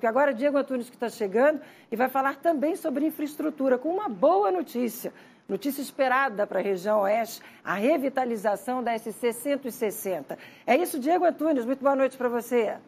E agora Diego Antunes que está chegando e vai falar também sobre infraestrutura, com uma boa notícia. Notícia esperada para a região oeste, a revitalização da SC 160. É isso, Diego Antunes. Muito boa noite para você.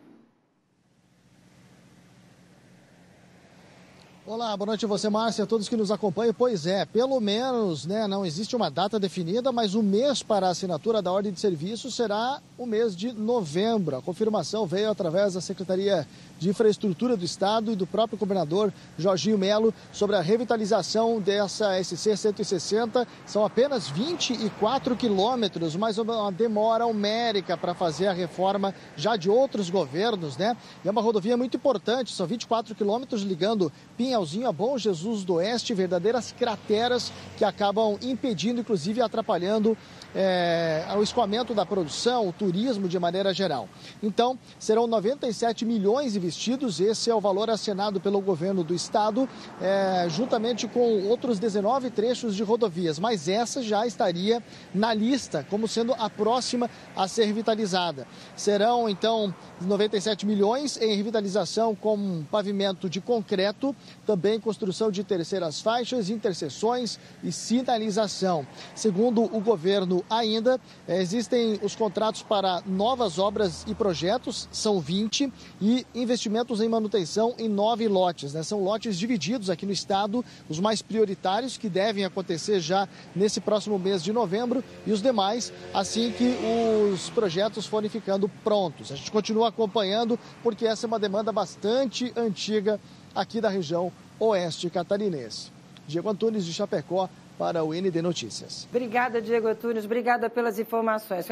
Olá, boa noite a você, Márcia, a todos que nos acompanham. Pois é, pelo menos, né, não existe uma data definida, mas o mês para a assinatura da ordem de serviço será o mês de novembro. A confirmação veio através da Secretaria de Infraestrutura do Estado e do próprio governador Jorginho Melo sobre a revitalização dessa SC 160. São apenas 24 quilômetros, mas uma demora homérica para fazer a reforma já de outros governos, né? E é uma rodovia muito importante, são 24 quilômetros ligando Pinhalzinho a Bom Jesus do Oeste, verdadeiras crateras que acabam impedindo, inclusive atrapalhando é, o escoamento da produção, o turismo de maneira geral. Então, serão 97 milhões investidos, esse é o valor assinado pelo governo do estado, é, juntamente com outros 19 trechos de rodovias, mas essa já estaria na lista como sendo a próxima a ser revitalizada. Serão, então, 97 milhões em revitalização com pavimento de concreto, também construção de terceiras faixas, interseções e sinalização. Segundo o governo ainda. Eh, existem os contratos para novas obras e projetos, são 20, e investimentos em manutenção em nove lotes. Né? São lotes divididos aqui no estado, os mais prioritários, que devem acontecer já nesse próximo mês de novembro, e os demais assim que os projetos forem ficando prontos. A gente continua acompanhando, porque essa é uma demanda bastante antiga aqui da região oeste catarinense. Diego Antunes de Chapecó, para o ND Notícias. Obrigada, Diego Antunes. Obrigada pelas informações.